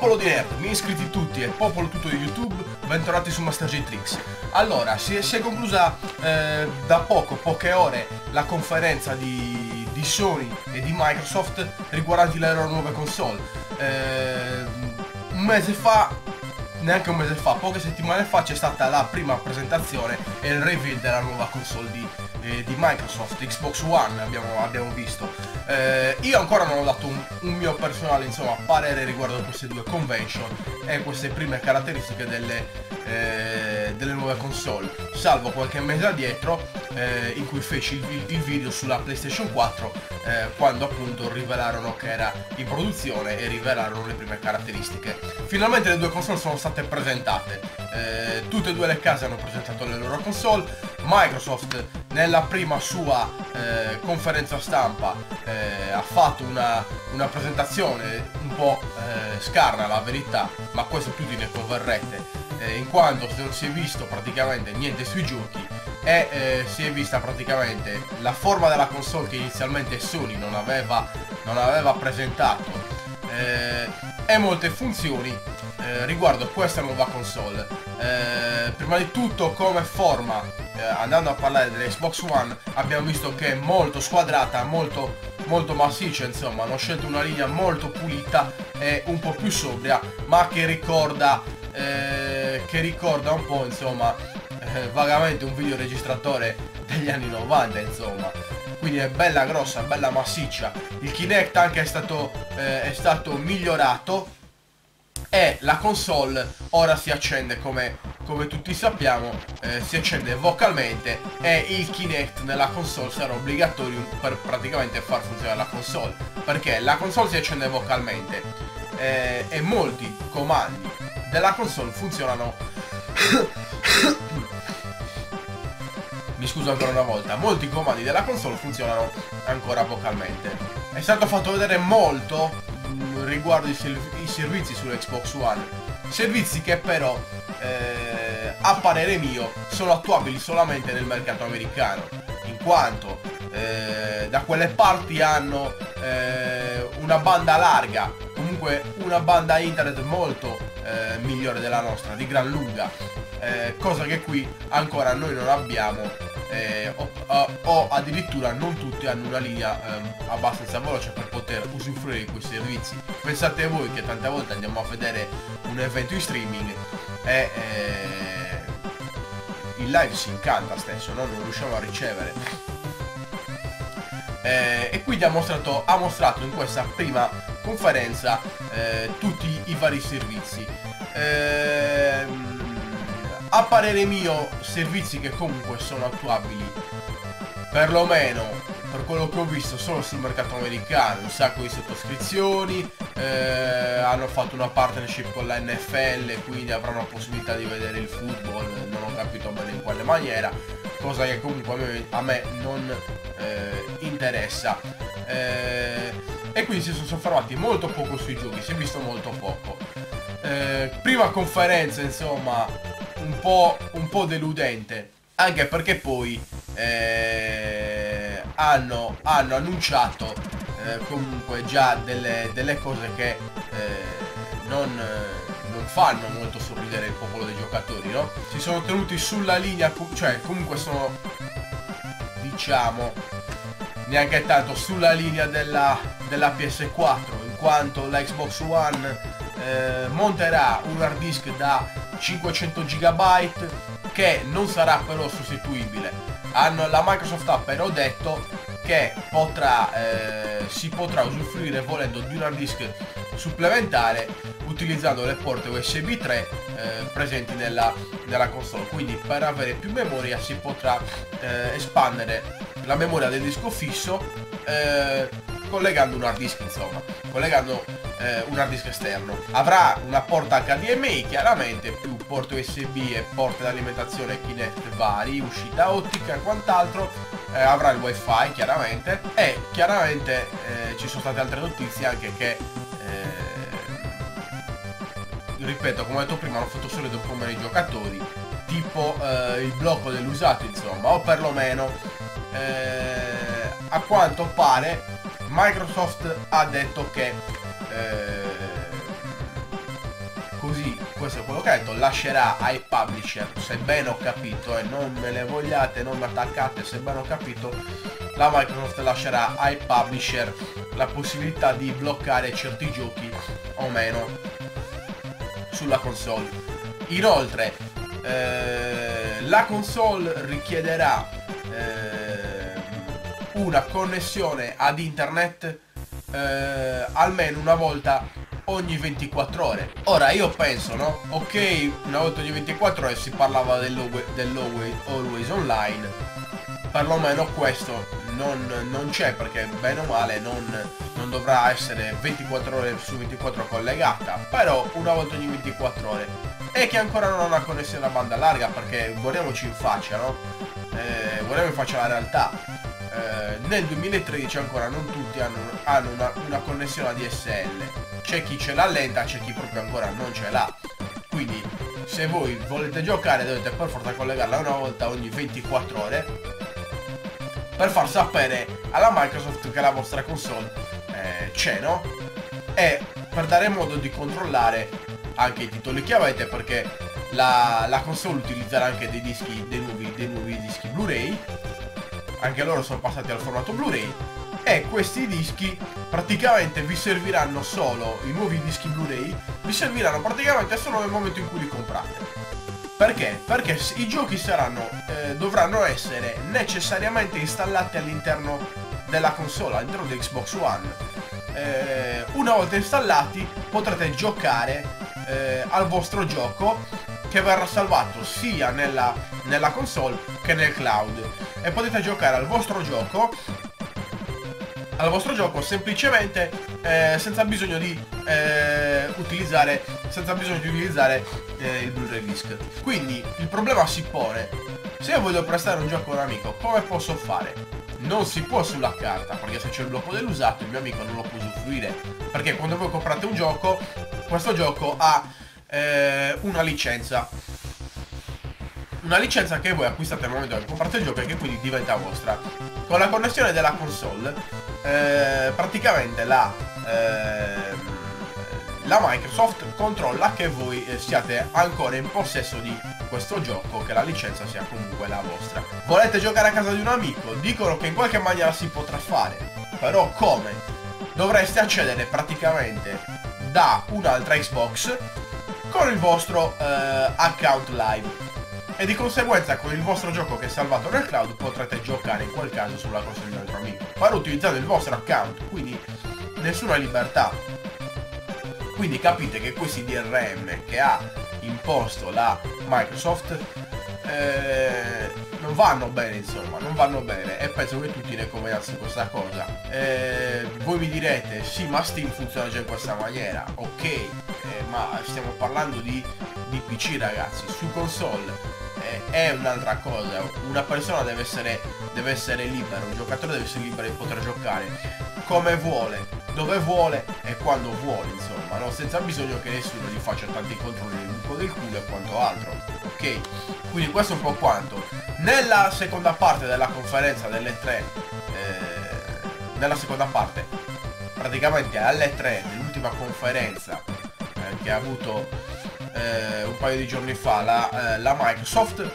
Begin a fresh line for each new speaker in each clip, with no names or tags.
Popolo di nerd, miei iscritti tutti e popolo tutto di YouTube, bentornati su Master J Tricks. Allora, si è, si è conclusa eh, da poco, poche ore, la conferenza di, di, Sony e di Microsoft riguardanti le loro nuove console. Eh, un mese fa, neanche un mese fa, poche settimane fa c'è stata la prima presentazione e il reveal della nuova console di eh, di Microsoft, Xbox One abbiamo, abbiamo visto. Eh, io ancora non ho dato un, un, mio personale insomma, parere riguardo queste due convention e queste prime caratteristiche delle, eh, delle nuove console, salvo qualche mese addietro eh, in cui feci il, il, video sulla PlayStation 4 eh, quando appunto rivelarono che era in produzione e rivelarono le prime caratteristiche. Finalmente le due console sono state presentate, eh, tutte e due le case hanno presentato le loro console, Microsoft nella prima sua eh, conferenza stampa eh, ha fatto una, una, presentazione un po' scarna la verità, ma questo tutti ne converrete, eh, in quanto non si è visto praticamente niente sui giochi e eh, si è vista praticamente la forma della console che inizialmente Sony non aveva, non aveva presentato eh, e molte funzioni eh, riguardo questa nuova console. Eh, prima di tutto come forma, andando a parlare dell'Xbox One, abbiamo visto che è molto squadrata, molto, molto massiccia, insomma, hanno scelto una linea molto pulita e un po' più sobria, ma che ricorda, eh, che ricorda un po', insomma, eh, vagamente un videoregistratore degli anni 90, insomma quindi è bella grossa, bella massiccia. Il Kinect anche è stato, eh, è stato migliorato e la console ora si accende come, come tutti sappiamo eh, si accende vocalmente e il Kinect nella console sarà obbligatorio per praticamente far funzionare la console perché la console si accende vocalmente eh, e molti comandi della console funzionano mi scuso ancora una volta molti comandi della console funzionano ancora vocalmente è stato fatto vedere molto riguardo i, i servizi sull'Xbox One. Servizi che però, eh, a parere mio, sono attuabili solamente nel mercato americano, in quanto eh, da quelle parti hanno eh, una banda larga, comunque una banda internet molto eh, migliore della nostra, di gran lunga, eh, cosa che qui ancora noi non abbiamo eh, o, o, addirittura non tutti hanno una linea ehm, abbastanza veloce per poter usufruire di questi servizi. Pensate voi che tante volte andiamo a vedere un evento in streaming e eh, il live si incanta stesso, no? non riusciamo a ricevere. Eh, e quindi ha mostrato, ha mostrato, in questa prima conferenza eh, tutti i vari servizi. Ehm, a parere mio servizi che comunque sono attuabili perlomeno per quello che ho visto solo sul mercato americano un sacco di sottoscrizioni eh, hanno fatto una partnership con la NFL quindi avranno possibilità di vedere il football non ho capito bene in quale maniera cosa che comunque a me, a me non eh, interessa eh, e quindi si sono soffermati molto poco sui giochi si è visto molto poco eh, prima conferenza insomma un po', un po deludente. Anche perché poi eh, hanno, hanno, annunciato eh, comunque già delle, delle cose che eh, non, non, fanno molto sorridere il popolo dei giocatori, no? Si sono tenuti sulla linea, cioè comunque sono, diciamo, neanche tanto sulla linea della, della PS4, in quanto la Xbox One eh, monterà un hard disk da 500 GB che non sarà però sostituibile. Hanno, la Microsoft ha però detto che potrà, eh, si potrà usufruire volendo di un hard disk supplementare utilizzando le porte USB 3 eh, presenti nella, nella, console quindi per avere più memoria si potrà eh, espandere la memoria del disco fisso eh, collegando un hard disk insomma collegando eh, un hard disk esterno. Avrà una porta HDMI chiaramente più porte USB e porte d'alimentazione Kinect vari uscita ottica e quant'altro eh, avrà il wifi chiaramente e chiaramente eh, ci sono state altre notizie anche che eh, ripeto come ho detto prima hanno fatto solo documentare i giocatori tipo eh, il blocco dell'usato insomma o perlomeno eh, a quanto pare Microsoft ha detto che eh, questo è quello che ha detto, lascerà ai publisher, se bene ho capito, e non me le vogliate, non mi attaccate, se bene ho capito, la Microsoft lascerà ai publisher la possibilità di bloccare certi giochi o meno sulla console. Inoltre, eh, la console richiederà eh, una connessione ad internet eh, almeno una volta ogni 24 ore. Ora io penso, no? Ok, una volta ogni 24 ore si parlava dell'always online, perlomeno questo non, non c'è perché bene o male non, non, dovrà essere 24 ore su 24 collegata, però una volta ogni 24 ore. E che ancora non ha una connessione a banda larga perché guardiamoci in faccia, no? Eh, guardiamo in faccia la realtà. Eh, nel 2013 ancora non tutti hanno, hanno una, una connessione ADSL c'è chi ce l'ha lenta, c'è chi proprio ancora non ce l'ha. Quindi se voi volete giocare dovete per forza collegarla una volta ogni 24 ore per far sapere alla Microsoft che la vostra console eh, c'è, no? E per dare modo di controllare anche i titoli che avete perché la, la console utilizzerà anche dei dischi, dei nuovi, dei nuovi dischi Blu-ray anche loro sono passati al formato Blu-ray e questi dischi praticamente vi serviranno solo, i nuovi dischi Blu-ray, vi serviranno praticamente solo nel momento in cui li comprate. Perché? Perché i giochi saranno, eh, dovranno essere necessariamente installati all'interno della console, all'interno di Xbox One. Eh, una volta installati potrete giocare eh, al vostro gioco che verrà salvato sia nella, nella console che nel cloud e potete giocare al vostro gioco al vostro gioco semplicemente eh, senza bisogno di eh, utilizzare senza bisogno di utilizzare eh, il Blu-ray disc. Quindi il problema si pone. Se io voglio prestare un gioco a un amico come posso fare? non si può sulla carta perché se c'è il blocco dell'usato il mio amico non lo può usufruire. Perché quando voi comprate un gioco questo gioco ha eh, una licenza una licenza che voi acquistate nel momento cui comprate il gioco e che quindi diventa vostra con la connessione della console eh, praticamente la, eh, la Microsoft controlla che voi eh, siate ancora in possesso di questo gioco, che la licenza sia comunque la vostra. Volete giocare a casa di un amico? Dicono che in qualche maniera si potrà fare, però come? Dovreste accedere praticamente da un'altra Xbox con il vostro eh, account live e di conseguenza con il vostro gioco che è salvato nel cloud potrete giocare in quel caso sulla console di un altro amico, però utilizzando il vostro account, quindi nessuna libertà. Quindi capite che questi DRM che ha imposto la Microsoft eh, non vanno bene insomma, non vanno bene e penso che tutti ne conveniate questa cosa. Eh, voi mi direte, sì ma Steam funziona già in questa maniera, ok, eh, ma stiamo parlando di, di PC ragazzi, su console è un'altra cosa. Una persona deve essere, deve essere libera, un giocatore deve essere libero di poter giocare come vuole, dove vuole e quando vuole, insomma, no? senza bisogno che nessuno gli faccia tanti controlli nel buco del culo e quanto altro. Ok? Quindi questo è un po' quanto. Nella seconda parte della conferenza delle tre, eh, nella seconda parte, praticamente alle tre, nell'ultima conferenza eh, che ha avuto eh, un paio di giorni fa la, eh, la Microsoft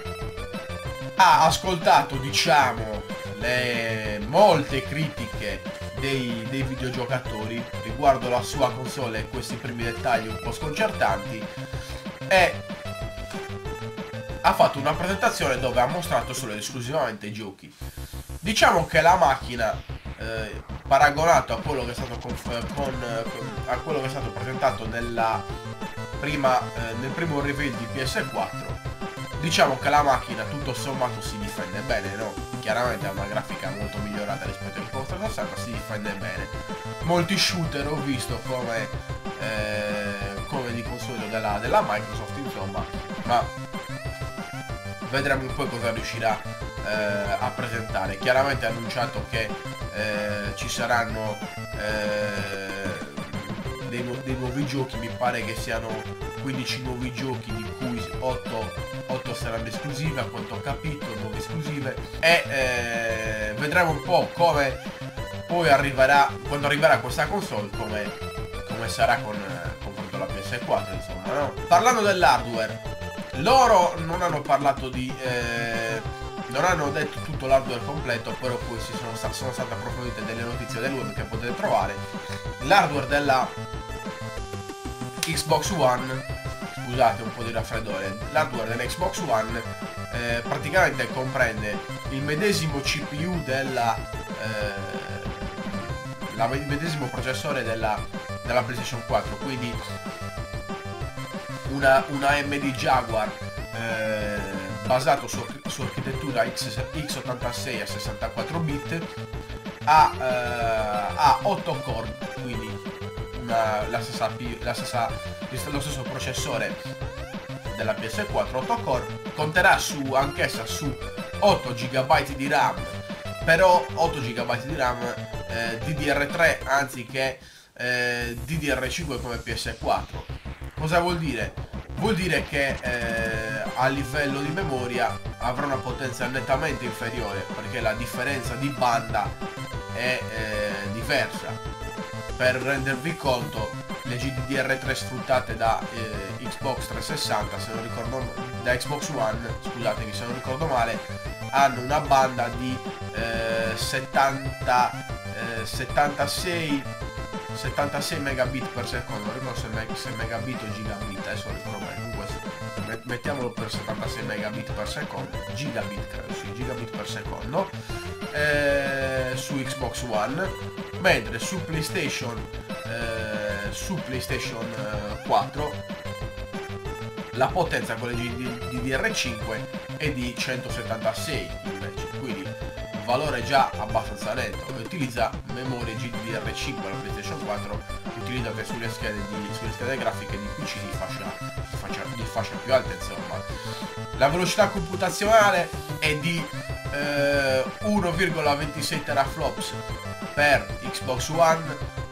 ha ascoltato diciamo le molte critiche dei, dei, videogiocatori riguardo la sua console e questi primi dettagli un po' sconcertanti e ha fatto una presentazione dove ha mostrato solo ed esclusivamente i giochi. Diciamo che la macchina eh, paragonato a quello che è stato con, con, a quello che è stato presentato nella prima, eh, nel primo reveal di PS4 diciamo che la macchina tutto sommato si difende bene, no? Chiaramente ha una grafica molto migliorata rispetto al Xbox 360, si difende bene. Molti shooter ho visto come, eh, come di consueto della, della Microsoft, insomma, ma vedremo un po' cosa riuscirà eh, a presentare. Chiaramente ha annunciato che eh, ci saranno eh, dei, nu dei, nuovi giochi, mi pare che siano 15 nuovi giochi di cui 8, 8 saranno esclusive, a quanto ho capito, nuove esclusive e eh, vedremo un po' come poi arriverà, quando arriverà questa console, come, come sarà con, con rispetto alla PS4 insomma no? parlando dell'hardware loro non hanno parlato di eh, non hanno detto tutto l'hardware completo però poi sono, sono state approfondite delle notizie del web che potete trovare l'hardware della Xbox One scusate un po' di raffreddore l'hardware dell'Xbox One eh, praticamente comprende il medesimo CPU della eh, la, il medesimo processore della, della PlayStation 4 quindi una, una AMD Jaguar eh, basato su, su architettura X, x86 a 64 bit ha, eh, ha 8 core quindi una, la stessa, la stessa, lo stesso processore della PS4 8 core conterà su anch'essa su 8 GB di RAM però 8 GB di RAM eh, DDR3 anziché eh, DDR5 come PS4 cosa vuol dire? vuol dire che eh, a livello di memoria avrà una potenza nettamente inferiore perché la differenza di banda è eh, diversa per rendervi conto le GDDR3 sfruttate da eh, Xbox 360 se non ricordo da Xbox One scusatemi se non ricordo male hanno una banda di eh, 70 eh, 76 76 megabit per secondo. Non ricordo se, me se megabit o gigabit adesso non ricordo bene comunque mettiamolo per 76 megabit per secondo gigabit credo sì gigabit per secondo eh, su Xbox One mentre su PlayStation eh, su PlayStation 4 eh, la potenza con le GDDR5 è di 176 invece. Quindi un valore già abbastanza lento. Utilizza memoria GDDR5 la PlayStation 4 utilizzate sulle schede, di, sulle schede grafiche di PC di fascia, di fascia, di fascia più alta insomma. La velocità computazionale è di eh, 1,26 teraflops per Xbox One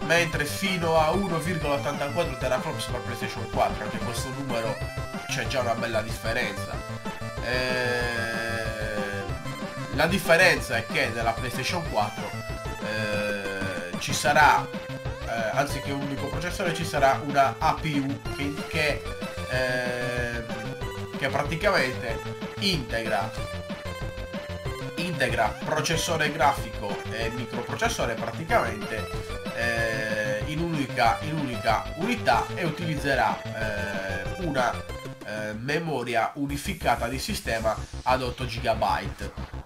mentre fino a 1,84 teraflops per PlayStation 4 anche questo numero c'è già una bella differenza. Eh, la differenza è che nella PlayStation 4 eh, ci sarà eh, anziché un unico processore ci sarà una APU che, che, eh, che praticamente integra integra processore grafico e microprocessore praticamente eh, in, unica, in, unica, unità e utilizzerà eh, una eh, memoria unificata di sistema ad 8 GB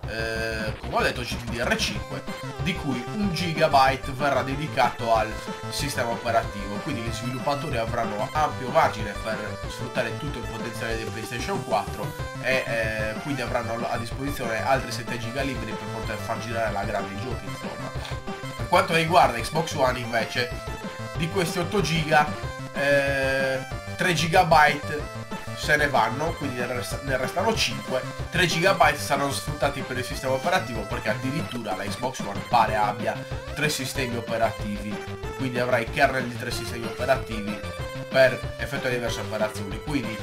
eh, come ho detto GDDR5 di cui 1 GB verrà dedicato al sistema operativo. Quindi gli sviluppatori avranno ampio margine per sfruttare tutto il potenziale del PlayStation 4 e eh, quindi avranno a disposizione altri 7 GB liberi per poter far girare la grande i giochi insomma. Per quanto riguarda Xbox One invece di questi 8 GB eh, 3 GB se ne vanno, quindi ne, resta, ne restano 5, 3 GB saranno sfruttati per il sistema operativo perché addirittura la Xbox One pare abbia 3 sistemi operativi, quindi avrai kernel di 3 sistemi operativi per effettuare diverse operazioni, quindi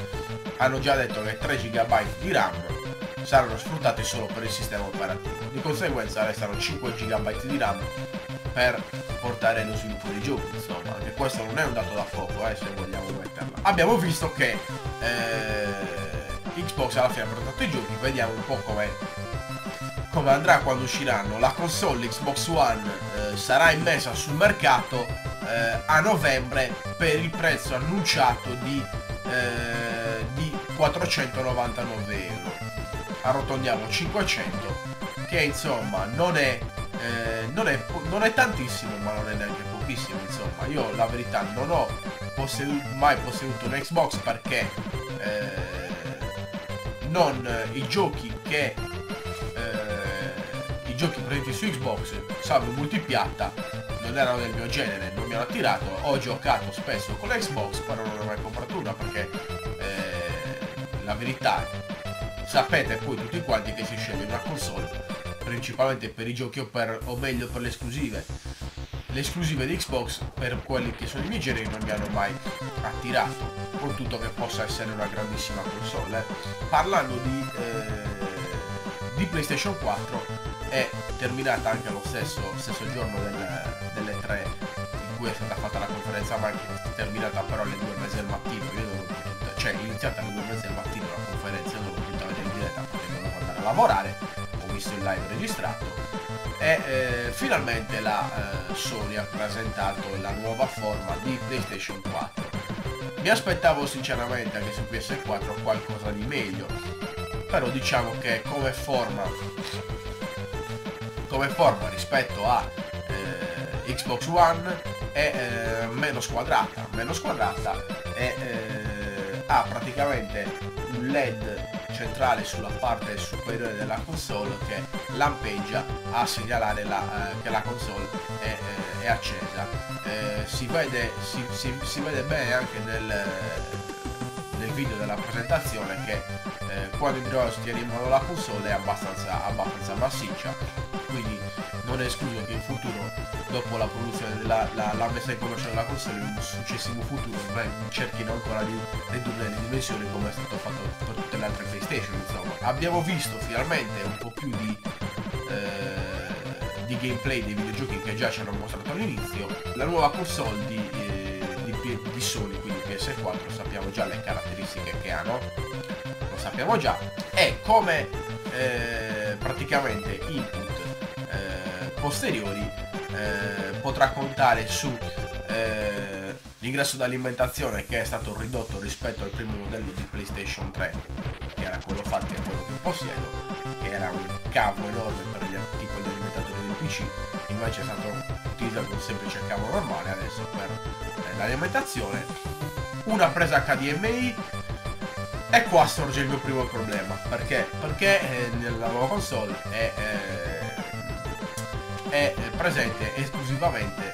hanno già detto che 3 GB di RAM saranno sfruttati solo per il sistema operativo, di conseguenza restano 5 GB di RAM per portare lo sviluppo dei giochi, insomma, anche questo non è un dato da poco, eh, se vogliamo metterla. Abbiamo visto che eh, Xbox alla fine ha portato i giochi, vediamo un po' come come andrà quando usciranno. La console Xbox One eh, sarà immessa sul mercato eh, a novembre per il prezzo annunciato di, eh, di 499 euro. Arrotondiamo 500, che insomma non è eh, non, è, non, è, tantissimo ma non è neanche pochissimo insomma io la verità non ho posseduto, mai posseduto un Xbox perché eh, non i giochi che eh, i giochi presenti su Xbox salvo multipiatta non erano del mio genere non mi hanno attirato ho giocato spesso con l'Xbox però non ho mai comprato una perché la verità sapete poi tutti quanti che si sceglie una console principalmente per i giochi o, per, o meglio per le esclusive. Le esclusive di Xbox per quelli che sono i miei generi non mi hanno mai attirato, con tutto che possa essere una grandissima console. Parlando di, eh, di PlayStation 4 è terminata anche lo stesso, stesso giorno del, delle 3 in cui è stata fatta la conferenza Microsoft terminata però alle due e mezza del mattino io potuta cioè iniziata alle due e mezza del mattino lavorare ho visto il live registrato e eh, finalmente la eh, Sony ha presentato la nuova forma di PlayStation 4 mi aspettavo sinceramente anche su PS4 qualcosa di meglio però diciamo che come forma come forma rispetto a eh, Xbox One è eh, meno squadrata meno squadrata e eh, ha praticamente un led centrale sulla parte superiore della console che lampeggia a segnalare la, eh, che la console è, eh, è accesa. Eh, si vede si, si, si, vede bene anche nel, nel video della presentazione che eh, quando tiene in mano la console è abbastanza, abbastanza massiccia. Quindi non è escluso che in futuro dopo la produzione della la, la messa in commercio della console in un successivo futuro beh, cerchino ancora di ridurre le dimensioni come è stato fatto per tutte le altre playstation insomma. Abbiamo visto finalmente un po' più di eh, di gameplay dei videogiochi che già ci hanno mostrato all'inizio. La nuova console di, eh, di, di Sony quindi PS4 sappiamo già le caratteristiche che ha no? lo sappiamo già. E come eh, praticamente input eh, posteriori eh, potrà contare su l'ingresso d'alimentazione che è stato ridotto rispetto al primo modello di PlayStation 3 che era quello fatto e quello che possiedo che era un cavo enorme per il tipo di alimentatori del PC invece è stato utilizzato un semplice cavo normale adesso per eh, l'alimentazione una presa HDMI e qua sorge il mio primo problema perché? perché eh, nella nuova console è eh, è presente esclusivamente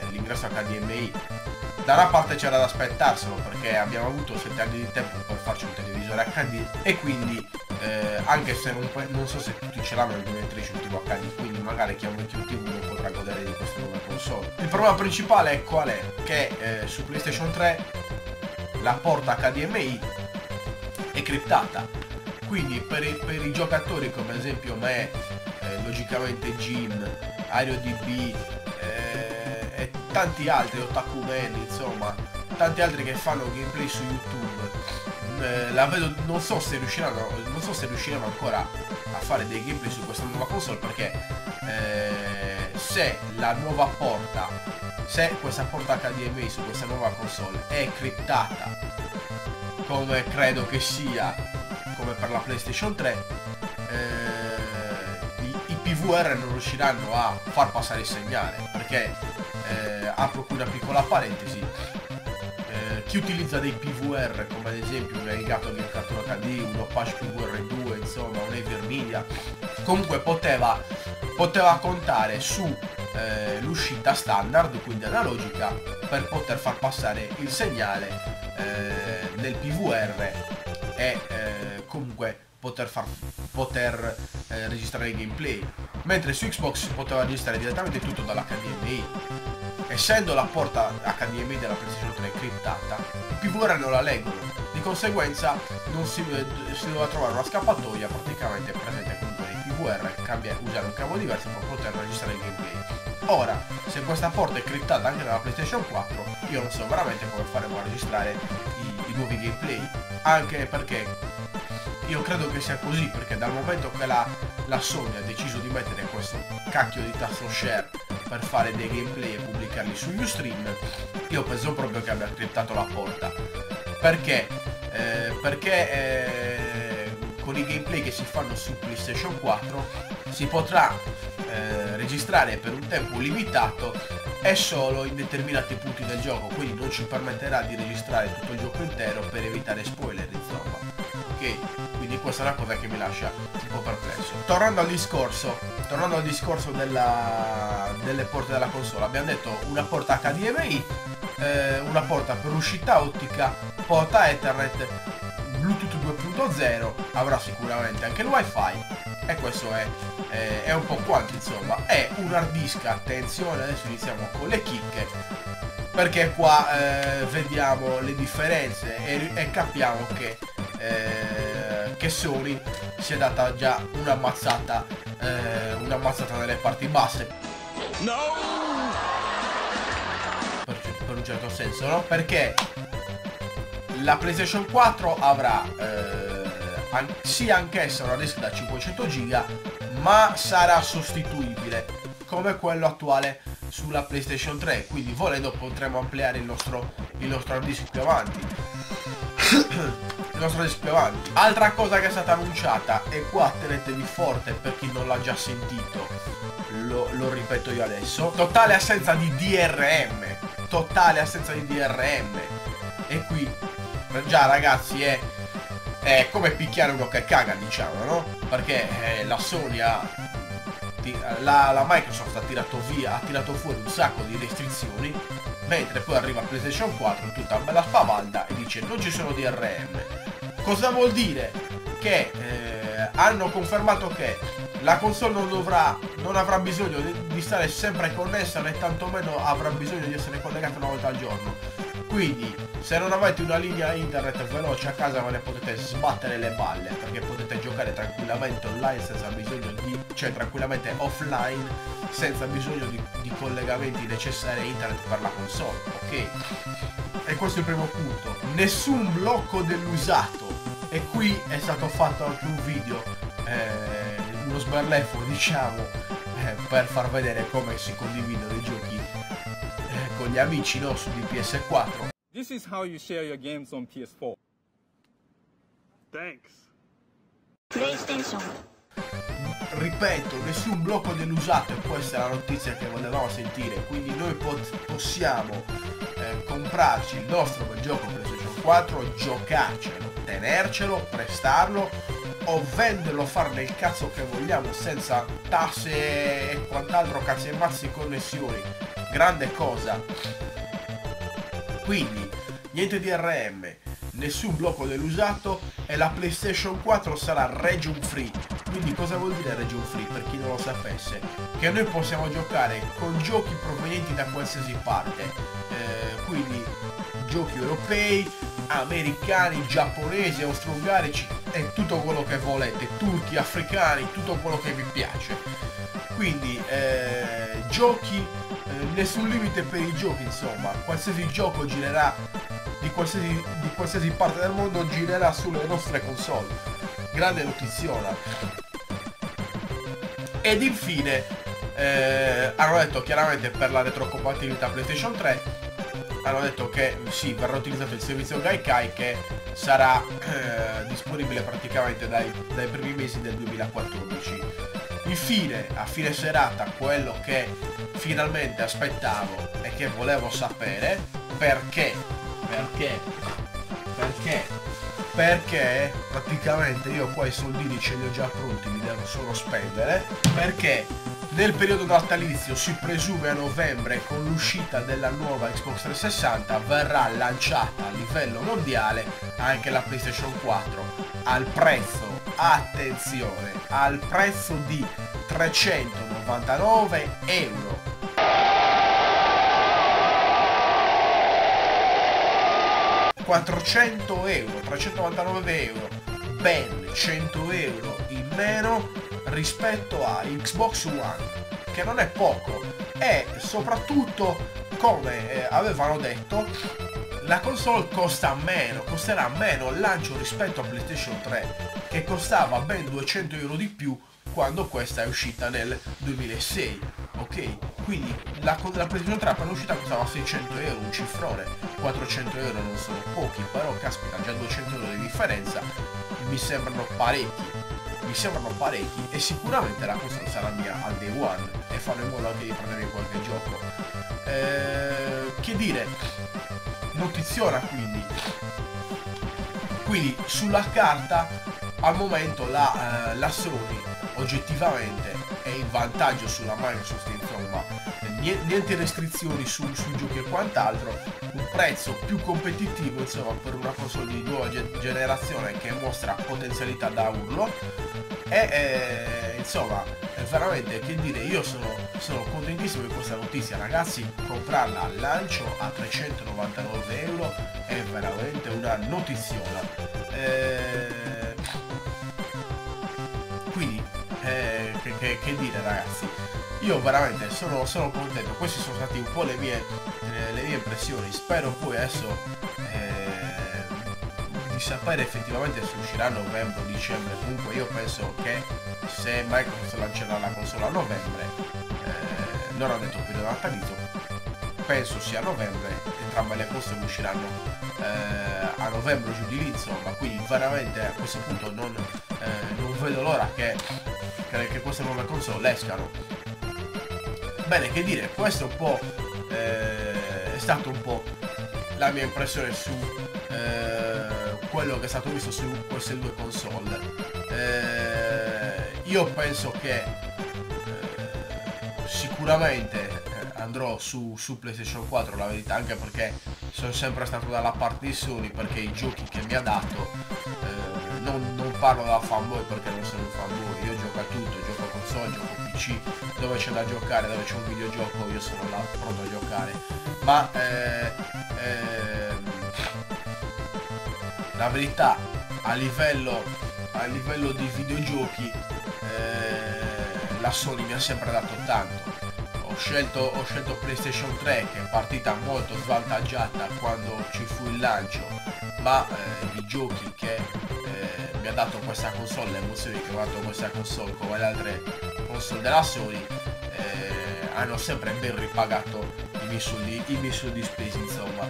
eh, l'ingresso HDMI. Da una parte c'era da aspettarselo perché abbiamo avuto 7 anni di tempo per farci un televisore HD e quindi eh, anche se non, non, so se tutti ce l'hanno il 2013 un TV HD quindi magari chi ha un vecchio TV non potrà godere di questa nuova console. Il problema principale è qual è? Che eh, su PlayStation 3 la porta HDMI è criptata quindi per i, per i giocatori come ad esempio me eh, logicamente Jin AeroDB tanti altri, Otaku Man, insomma, tanti altri che fanno gameplay su YouTube. Eh, la vedo, non so se riusciranno, non so se riusciranno ancora a fare dei gameplay su questa nuova console perché eh, se la nuova porta, se questa porta HDMI su questa nuova console è criptata come credo che sia come per la PlayStation 3 eh, PVR non riusciranno a far passare il segnale perché apro qui una piccola parentesi. Eh, chi utilizza dei PVR come ad esempio un Arigato di Cattura HD, un Apache PVR2 insomma un Aver Media comunque poteva, poteva contare su eh, standard quindi analogica per poter far passare il segnale eh, nel PVR e eh, comunque poter, far, poter eh, registrare il gameplay. Mentre su Xbox si poteva registrare direttamente tutto dall'HDMI essendo la porta HDMI della PlayStation 3 criptata i PVR non la leggono di conseguenza non si, si doveva trovare una scappatoia praticamente presente comunque nei PVR cambia, usare un cavo diverso per poter registrare il gameplay. Ora se questa porta è criptata anche nella PlayStation 4 io non so veramente come faremo a registrare i, i nuovi gameplay. Anche perché io credo che sia così perché dal momento che la, la Sony ha deciso di mettere questo cacchio di tasto share per fare dei gameplay e pubblicarli su Ustream, io penso proprio che abbia criptato la porta. Perché? Eh, perché eh, con i gameplay che si fanno su PlayStation 4 si potrà eh, registrare per un tempo limitato e solo in determinati punti del gioco, quindi non ci permetterà di registrare tutto il gioco intero per evitare spoiler, insomma. Ok? Quindi questa è una cosa che mi lascia un po' perplesso. Tornando al discorso, tornando al discorso della, delle porte della console, abbiamo detto una porta HDMI, eh, una porta per uscita ottica, porta Ethernet, Bluetooth 2.0, avrà sicuramente anche il wifi e questo è, eh, è un po' quanto insomma. È un hard disk, attenzione, adesso iniziamo con le chicche perché qua eh, vediamo le differenze e, e capiamo che eh, che Sony si è data già una mazzata, eh, una mazzata nelle parti basse. No! per un certo senso, no? Perché la PlayStation 4 avrà eh, an sì anch'essa una disk da 500 giga, ma sarà sostituibile come quello attuale sulla PlayStation 3, quindi volendo potremo ampliare il nostro, il nostro hard disk più avanti. il nostro avanti. Altra cosa che è stata annunciata, e qua tenetevi forte per chi non l'ha già sentito, lo, lo ripeto io adesso, totale assenza di DRM, totale assenza di DRM. E qui, già ragazzi, è, è come picchiare uno che caga, diciamo, no? Perché eh, la Sony ha la, la, Microsoft ha tirato via, ha tirato fuori un sacco di restrizioni, mentre poi arriva PlayStation 4 tutta bella spavalda e dice non ci sono DRM. Cosa vuol dire? Che eh, hanno confermato che la console non, dovrà, non avrà bisogno di, stare sempre connessa né tantomeno avrà bisogno di essere collegata una volta al giorno. Quindi se non avete una linea internet veloce a casa ve ne potete sbattere le balle perché potete giocare tranquillamente online senza bisogno di cioè tranquillamente offline senza bisogno di, di collegamenti necessari a internet per la console ok e questo è il primo punto nessun blocco dell'usato e qui è stato fatto anche un video eh, uno sberleffo diciamo eh, per far vedere come si condividono i giochi eh, con gli amici no su di PS4
This is how you share your games on PS4
Thanks.
PlayStation.
Ripeto, nessun blocco dell'usato e questa è la notizia che volevamo sentire, quindi noi possiamo eh, comprarci il nostro bel gioco PlayStation 4, giocarcelo, tenercelo, prestarlo o venderlo, farne il cazzo che vogliamo senza tasse e quant'altro cazzo e mazzi connessioni. Grande cosa. Quindi, niente DRM, nessun blocco dell'usato e la PlayStation 4 sarà region free. Quindi cosa vuol dire region free per chi non lo sapesse? Che noi possiamo giocare con giochi provenienti da qualsiasi parte. Eh, quindi giochi europei, americani, giapponesi, austro-ungarici e tutto quello che volete, turchi, africani, tutto quello che vi piace. Quindi eh, giochi, eh, nessun limite per i giochi insomma, qualsiasi gioco girerà di qualsiasi, di qualsiasi parte del mondo girerà sulle nostre console. Grande notiziona. Ed infine eh, hanno detto chiaramente per la retrocompatibilità PlayStation 3 hanno detto che sì, verrà utilizzato il servizio Gaikai che sarà eh, disponibile praticamente dai, dai primi mesi del 2014. Infine, a fine serata, quello che finalmente aspettavo e che volevo sapere, perché perché? Perché? Perché praticamente io qua i soldini ce li ho già pronti, li devo solo spendere. Perché nel periodo natalizio si presume a novembre con l'uscita della nuova Xbox 360 verrà lanciata a livello mondiale anche la PlayStation 4 al prezzo, attenzione, al prezzo di 399 euro. 400 euro, 399 euro, ben 100 euro in meno rispetto a Xbox One, che non è poco. E soprattutto, come eh, avevano detto, la console costa meno, costerà meno al lancio rispetto a PlayStation 3, che costava ben 200 euro di più quando questa è uscita nel 2006 ok quindi la, la PlayStation 3 appena uscita costava 600 euro un cifrone 400 euro non sono pochi però caspita già 200 euro di differenza mi sembrano parecchi mi sembrano parecchi e sicuramente la console sarà mia al day one e farò in modo anche di prendere qualche gioco. Eh, che dire notiziona quindi. Quindi sulla carta al momento la, eh, la Sony oggettivamente è in vantaggio sulla Microsoft insomma niente restrizioni su, sui giochi e quant'altro un prezzo più competitivo insomma per una console di nuova generazione che mostra potenzialità da urlo e eh, insomma è veramente che dire io sono, sono contentissimo di questa notizia ragazzi comprarla al lancio a 399 euro è veramente una notiziola eh, quindi eh, che, che, che, dire ragazzi io veramente sono, sono contento, queste sono state un po' le mie, eh, le mie impressioni, spero poi adesso eh, di sapere effettivamente se uscirà a novembre o dicembre, comunque io penso che se Microsoft lancerà la console a novembre, eh, non ha detto periodo natalizio, penso sia a novembre, entrambe le console usciranno eh, a novembre o giù di lì, insomma, quindi veramente a questo punto non, eh, non vedo l'ora che, che, che queste nuove console escano. Bene, che dire, questo è un po'... Eh, è stato un po' la mia impressione su quello che è stato visto su queste due console. Eh, io penso che eh, sicuramente eh, andrò su, su, PlayStation 4 la verità anche perché sono sempre stato dalla parte di Sony perché i giochi che mi ha dato eh, non, non, parlo da fanboy perché non sono un fanboy io gioco a tutto gioco a console gioco a PC dove c'è da giocare dove c'è un videogioco io sono là pronto a giocare ma eh, ehm, la verità a livello a livello di videogiochi eh, la Sony mi ha sempre dato tanto. Ho scelto, ho scelto PlayStation 3 che è partita molto svantaggiata quando ci fu il lancio ma eh, i giochi che eh, mi ha dato questa console le emozioni che mi ha dato questa console come le altre console della Sony eh, hanno sempre ben ripagato i miei soldi, i miei soldi spesi insomma.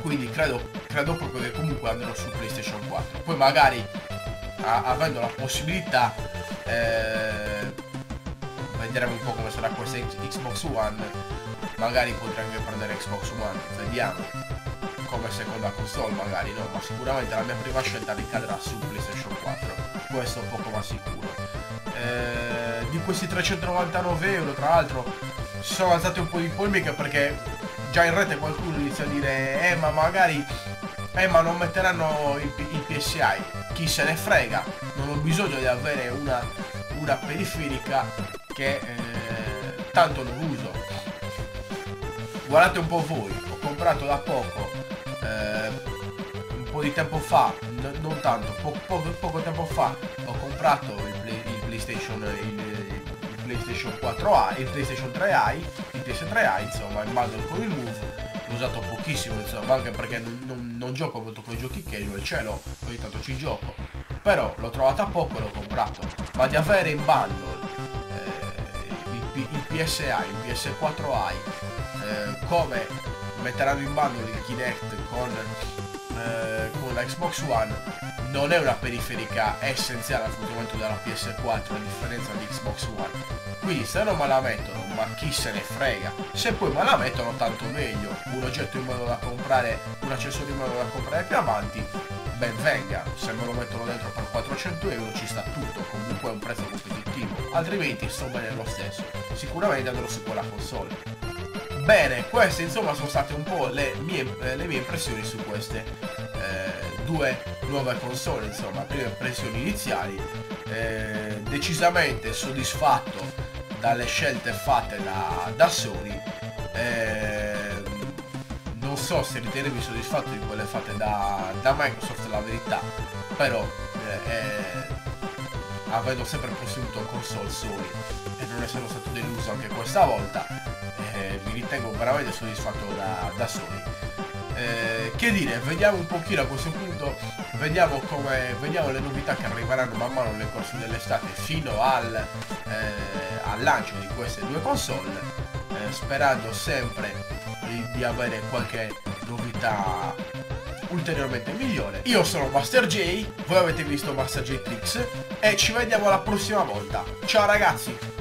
Quindi credo, credo proprio che comunque andrò su PlayStation 4 poi magari a, avendo la possibilità eh, vedremo un po' come sarà questa Xbox One magari potrei anche prendere Xbox One vediamo. Come seconda console magari no? Ma sicuramente la mia prima scelta ricadrà su PlayStation 4 questo poco ma sicuro. Eh, di questi 399 euro tra l'altro sono alzate un po' di polemiche perché già in rete qualcuno inizia a dire eh ma magari eh ma non metteranno il, il PSI chi se ne frega. Non ho bisogno di avere una, una periferica che eh, tanto non uso. Guardate un po' voi. Ho comprato da poco eh, un po' di tempo fa non tanto po po poco tempo fa ho comprato il, play, il playstation il, PlayStation 4A, il PlayStation 3i, il PS3i, insomma, in bundle con il Move. L'ho usato pochissimo, insomma, anche perché non, non, non gioco molto con i giochi casual, ce l'ho, ogni tanto ci gioco. Però l'ho trovata poco e l'ho comprato. Ma di avere in bundle eh, il, il, PSI, il PS4i, eh, come metteranno in bundle il Kinect con, eh, con la Xbox One non è una periferica essenziale al funzionamento della PS4 a differenza di Xbox One. Quindi se non me la mettono, ma chi se ne frega. Se poi me la mettono tanto meglio. Un oggetto in modo da comprare, un accessorio in modo da comprare più avanti, ben venga. Se me lo mettono dentro per 400 euro ci sta tutto, comunque è un prezzo competitivo. Altrimenti sto bene lo stesso. Sicuramente andrò su quella console. Bene, queste insomma sono state un po' le mie, le mie impressioni su queste eh, due nuove console, insomma, prime impressioni iniziali. Eh, decisamente soddisfatto dalle scelte fatte da, da Sony. Eh, non so se ritenermi soddisfatto di quelle fatte da, da Microsoft, la verità, però eh, eh avendo sempre posseduto console Sony e non essendo stato deluso anche questa volta, eh, mi ritengo veramente soddisfatto da, da Sony. Eh, che dire, vediamo un pochino a questo punto, vediamo come vediamo le novità che arriveranno man mano nel corso dell'estate fino al, eh, al, lancio di queste due console, eh, sperando sempre di, avere qualche novità ulteriormente migliore. Io sono Master J, voi avete visto Master J Tricks e ci vediamo la prossima volta. Ciao ragazzi!